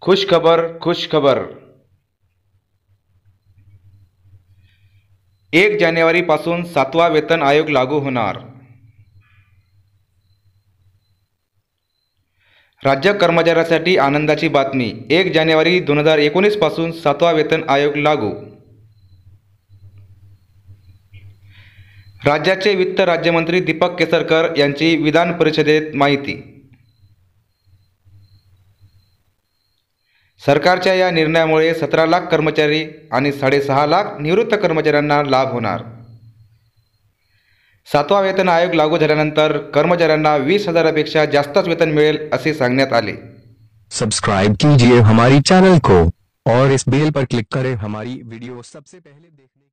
खुशखबर खुशखबर एक जानेवारीपासून सातवा वेतन आयोग लागू होणार. राज्य कर्मचाऱ्यासाठी आनंदाची बातमी. एक जानेवारी दोन हजार एकोणीसपासून सातवा वेतन आयोग लागू. राज्याचे वित्त राज्यमंत्री दीपक केसरकर यांची विधान परिषदेत माहिती. सरकारच्या या निर्णयामुळे सतरा लाख कर्मचारी आणि साडेसहा लाख निवृत्त कर्मचाऱ्यांना लाभ होणार. सातवा वेतन आयोग लागू झाल्यानंतर कर्मचाऱ्यांना वीस हजारापेक्षा जास्तच वेतन मिळेल असे सांगण्यात आले. सब्सक्राइब कीजिए हमारी चैनल को और इस बेल पर क्लिक करें हमारी वीडियो सबसे पहले देखने